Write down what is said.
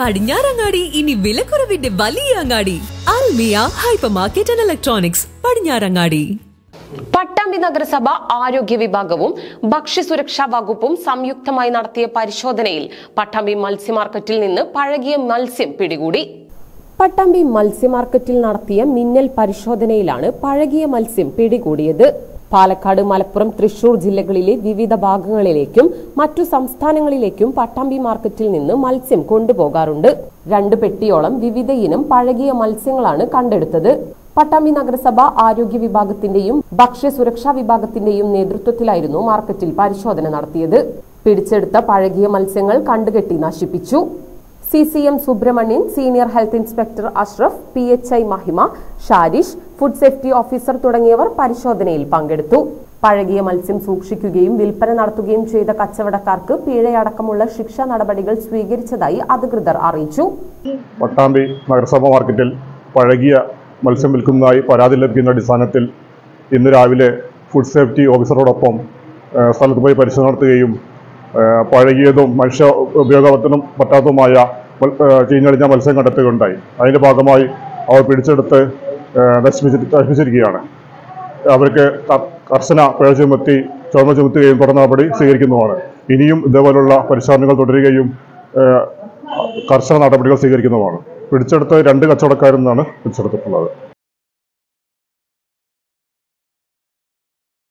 പടിഞ്ഞാറങ്ങാടി ഇനി വിലക്കുറവിന്റെ വലിയ അങ്ങാടി. Almiya hypermarket and electronics Padinjarangadi. Pattambi നഗരസഭ ആരോഗ്യ വിഭാഗവും ഭക്ഷ്യസുരക്ഷാ വകുപ്പും സംയുക്തമായി നടത്തിയ പരിശോധനയിൽ പട്ടാമ്പി മത്സ്യമാർക്കറ്റിൽ നിന്ന് പഴകിയ മത്സ്യം പിടികൂടി. പട്ടാമ്പി മത്സ്യമാർക്കറ്റിൽ നടത്തിയ മിന്നൽ പരിശോധനയിലാണ് പഴകിയ മത്സ്യം പിടികൂടിയത്. പാലക്കാട് മലപ്പുറം തൃശൂർ ജില്ലകളിലെ വിവിധ ഭാഗങ്ങളിലേക്കും മറ്റു സംസ്ഥാനങ്ങളിലേക്കും പട്ടാമ്പി മാർക്കറ്റിൽ നിന്ന് മത്സ്യം കൊണ്ടുപോകാറുണ്ട്. രണ്ട് പെട്ടിയോളം വിവിധ ഇനം പഴകിയ മത്സ്യങ്ങളാണ് കണ്ടെടുത്തത്. പട്ടാമ്പി നഗരസഭ ആരോഗ്യ വിഭാഗത്തിന്റെയും ഭക്ഷ്യ സുരക്ഷാ വിഭാഗത്തിന്റെയും നേതൃത്വത്തിലായിരുന്നു മാർക്കറ്റിൽ പരിശോധന നടത്തിയത്. പിടിച്ചെടുത്ത പഴകിയ മത്സ്യങ്ങൾ കണ്ടുകെട്ടി നശിപ്പിച്ചു. C C M Subrahmanyan senior health inspector Ashraf P H I Mahima Sharish food safety officer തുടങ്ങിയവർ പരിശോധനയിൽ പങ്കെടുത്തു. പഴകിയ മത്സ്യം സൂക്ഷിക്കുകയും വിൽപ്പന നടത്തുകയും ചെയ്ത കച്ചവടക്കാർക്ക് പിഴയടക്കമുള്ള ശിക്ഷാ നടപടികൾ സ്വീകരിച്ചതായി അധികൃതർ അറിയിച്ചു. പട്ടാമ്പി നഗരസഭ മാർക്കറ്റിൽ പഴകിയ മത്സ്യം വിൽക്കുന്നതായി പരാതി ലഭിക്കുന്ന അടിസ്ഥാനത്തിൽ ഇന്ന് രാവിലെ ഫുഡ് സേഫ്റ്റി ഓഫീസറോടൊപ്പം സ്ഥലത്ത് പോയി പരിശോധന നടത്തുകയും പഴകിയതും മനുഷ്യ ഉപയോഗത്തിനും പറ്റാത്തതുമായ ചീഞ്ഞടിഞ്ഞ മത്സ്യം കണ്ടെത്തുകയുണ്ടായി. അതിന്റെ ഭാഗമായി അവർ പിടിച്ചെടുത്ത് നശിപ്പിച്ചി നശിപ്പിച്ചിരിക്കുകയാണ്. അവർക്ക് കർശന പിഴ ചുമത്തി ചുമ ചുമത്തുകയും തുടർ നടപടി സ്വീകരിക്കുന്നതാണ് ഇനിയും ഇതേപോലുള്ള പരിശോധനകൾ തുടരുകയും കർശന നടപടികൾ സ്വീകരിക്കുന്നതുമാണ് പിടിച്ചെടുത്ത് രണ്ട് കച്ചവടക്കാരിൽ നിന്നാണ് പിടിച്ചെടുത്തിട്ടുള്ളത്.